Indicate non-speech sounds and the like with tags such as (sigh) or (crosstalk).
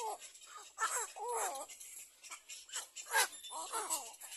Oh, (laughs)